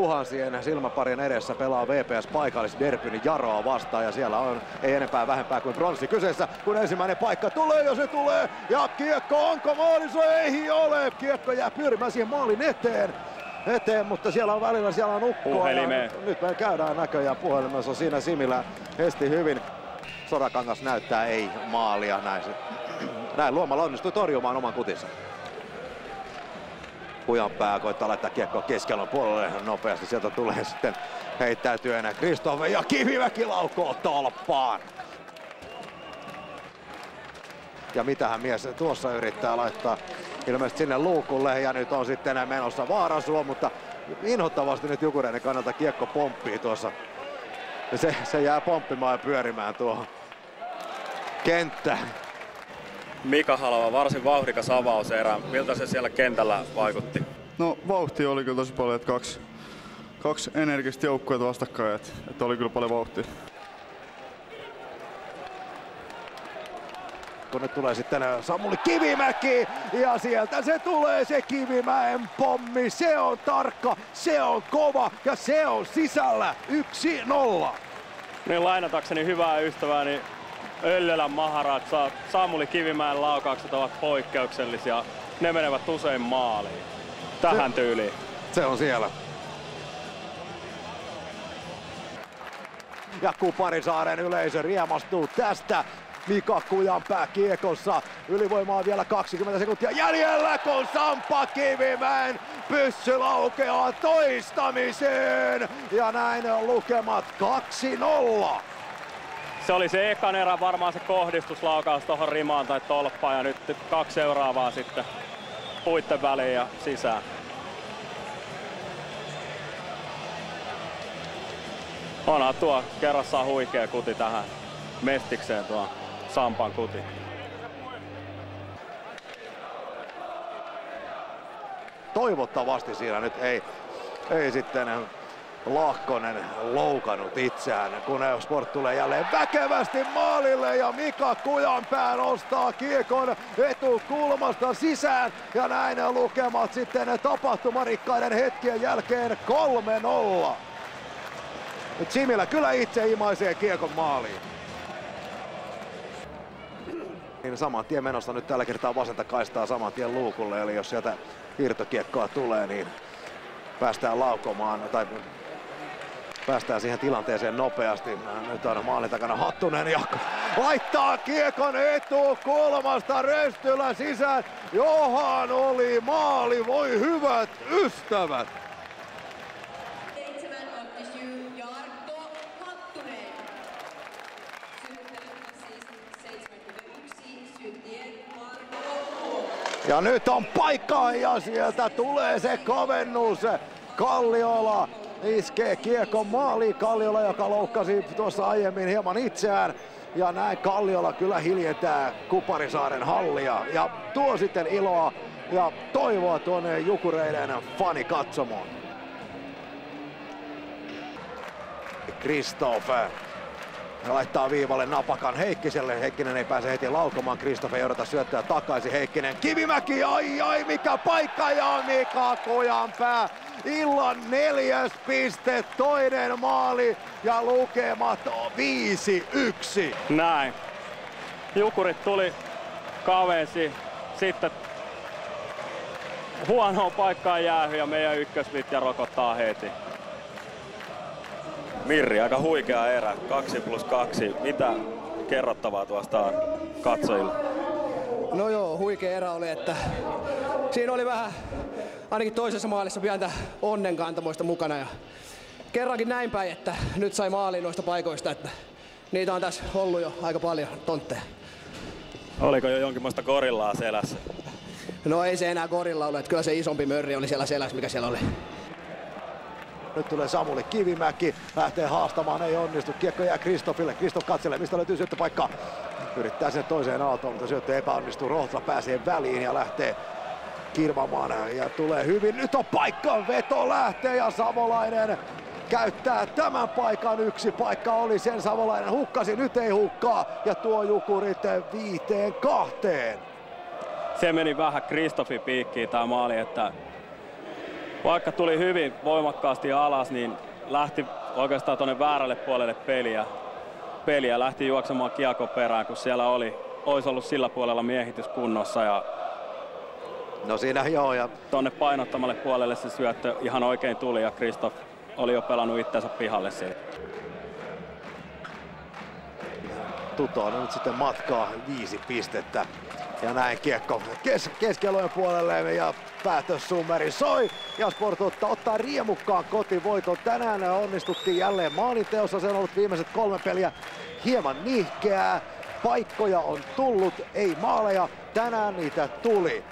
tuhansien silmäparien edessä pelaa VPS paikallisderbyn Jaroa vastaan ja siellä on ei enempää vähempää kuin bronssi kyseessä, kun ensimmäinen paikka tulee ja se tulee ja kiekko onko maalissa? Ei ole! Kiekko jää pyörimään siihen maalin eteen eteen, mutta siellä on välillä siellä on ukkoa. Nyt me käydään näköjään puhelimessa siinä Simillä hesti hyvin. Sorakangas näyttää ei maalia näin. Näin Luomalla onnistui torjumaan oman kutinsa. Pää koittaa laittaa kiekkoa keskellä puolelle nopeasti. Sieltä tulee sitten heittäytyenä Kristoffe ja Kivimäki laukoo tolppaan. Ja mitähän mies tuossa yrittää laittaa ilmeisesti sinne luukulle ja nyt on sitten menossa vaarasuo, mutta inhottavasti nyt Jukureiden kannalta kiekko pomppii tuossa. Ja se, se jää pomppimaan ja pyörimään tuohon kenttään. Mika Halava, varsin vauhdikas avauserä. Miltä se siellä kentällä vaikutti? No vauhti oli kyllä tosi paljon, että kaksi, kaksi energistä joukkueet vastakkain, että, että oli kyllä paljon vauhtia. kun nyt tulee sitten Samuli Kivimäki ja sieltä se tulee se Kivimäen pommi. Se on tarkka, se on kova ja se on sisällä 1-0. Niin lainatakseni hyvää ystävääni niin Öllölän Maharatsa, Samuli Kivimäen laukaukset ovat poikkeuksellisia. Ne menevät usein maaliin. Tähän se, tyyliin. Se on siellä. Ja Kuparisaaren yleisö riemastuu tästä. Mika Kujanpää kiekossa. Ylivoimaa vielä 20 sekuntia jäljellä, kun Sampa Kivimäen pyssy laukeaa toistamiseen. Ja näin on lukemat 2-0. Se oli se ekan erä varmaan se kohdistuslaukaus tuohon rimaan tai tolppaan ja nyt kaksi seuraavaa sitten puitten väliin ja sisään. Onhan tuo kerrassaan huikea kuti tähän mestikseen tuo Sampan kuti. Toivottavasti siinä nyt ei, ei sitten Lahkonen loukannut itseään, kun Sport tulee jälleen väkevästi maalille ja Mika Kujanpää nostaa kiekon etukulmasta sisään. Ja näin lukemat sitten tapahtumarikkaiden hetkien jälkeen 3-0. Nyt Similä kyllä itse imaisee kiekon maaliin. Niin saman tien menossa nyt tällä kertaa vasenta kaistaa saman tien luukulle, eli jos sieltä irtokiekkoa tulee, niin päästään laukomaan, tai päästään siihen tilanteeseen nopeasti. Nyt on maalin takana Hattunen ja laittaa kiekon etu kolmasta Röstylä sisään. Johan oli maali, voi hyvät ystävät! Ja nyt on paikka ja sieltä tulee se kavennus. Kalliola iskee kiekon maaliin. Kalliola, joka loukkasi tuossa aiemmin hieman itseään. Ja näin Kalliola kyllä hiljentää Kuparisaaren hallia ja tuo sitten iloa ja toivoa tuonne Jukureiden fanikatsomoon. Kristoffer laittaa viivalle napakan Heikkiselle. Heikkinen ei pääse heti laukomaan. Kristofe ei odota syöttöä takaisin. Heikkinen Kivimäki, ai ai mikä paikka ja Mika pää. Illan neljäs piste, toinen maali ja lukemat 5-1. Näin. Jukurit tuli, kavensi, sitten huonoon paikkaan jäähy ja meidän ykkösvitja rokottaa heti. Mirri, aika huikea erä, 2 plus 2. Mitä kerrottavaa tuosta on katsojille? No joo, huikea erä oli, että siinä oli vähän, ainakin toisessa maalissa pientä onnenkantamoista mukana. Ja kerrankin näin päin, että nyt sai maaliin noista paikoista, että niitä on tässä ollut jo aika paljon tontteja. Oliko jo jonkinlaista gorillaa selässä? No ei se enää gorilla ollut, että kyllä se isompi mörri oli siellä selässä, mikä siellä oli. Nyt tulee Samuli Kivimäki, lähtee haastamaan, ei onnistu. Kiekko jää Kristofille. Kristoff katselee, mistä löytyy syöttöpaikka. Yrittää sen toiseen aaltoon, mutta syöttö epäonnistuu. Rohtla pääsee väliin ja lähtee kirvamaan ja tulee hyvin. Nyt on paikka, veto lähtee ja Savolainen käyttää tämän paikan. Yksi paikka oli sen Savolainen hukkasi, nyt ei hukkaa ja tuo Jukurit viiteen kahteen. Se meni vähän Kristoffi piikkiin tämä maali, että vaikka tuli hyvin voimakkaasti alas, niin lähti oikeastaan tuonne väärälle puolelle peliä. Peliä lähti juoksemaan kiekko perään, kun siellä oli, olisi ollut sillä puolella miehitys kunnossa ja No siinä joo ja tuonne painottamalle puolelle se syöttö ihan oikein tuli ja Kristoff oli jo pelannut itsensä pihalle siitä. Tutoon nyt sitten matkaa viisi pistettä. Ja näin kiekko kes- keskialueen puolelle ja päätössummeri soi. Ja Sport ottaa, ottaa riemukkaan kotivoiton. Tänään onnistuttiin jälleen maalinteossa. Se on ollut viimeiset kolme peliä hieman nihkeää. Paikkoja on tullut, ei maaleja. Tänään niitä tuli.